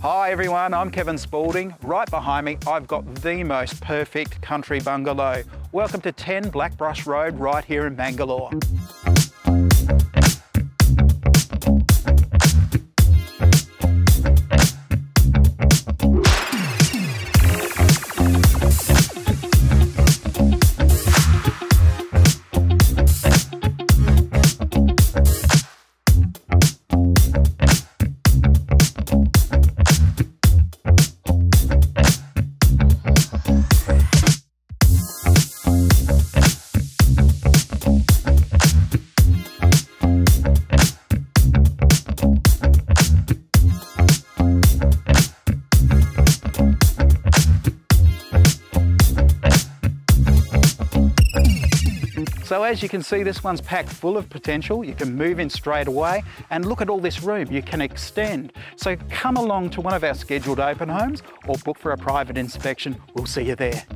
Hi everyone, I'm Kevin Spaulding. Right behind me, I've got the most perfect country bungalow. Welcome to 10 Blackbrush Road right here in Mangalore. So as you can see, this one's packed full of potential. You can move in straight away and look at all this room. You can extend. So come along to one of our scheduled open homes or book for a private inspection. We'll see you there.